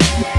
Yeah.